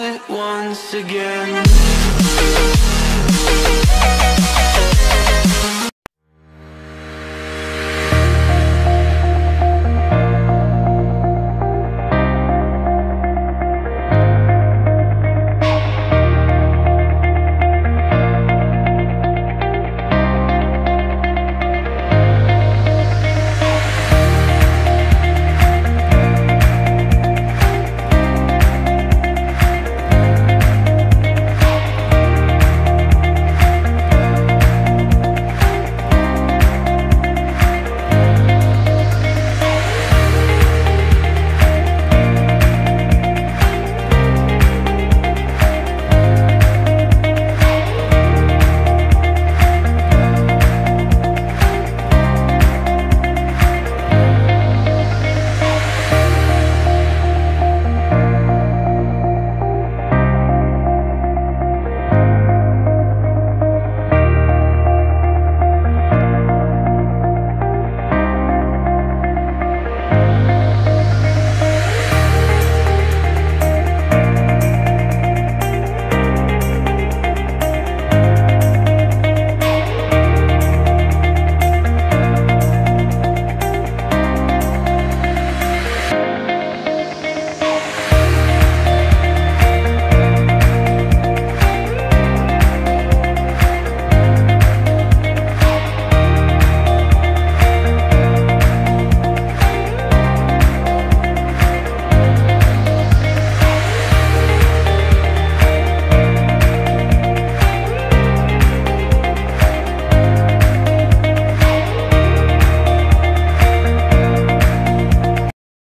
once again.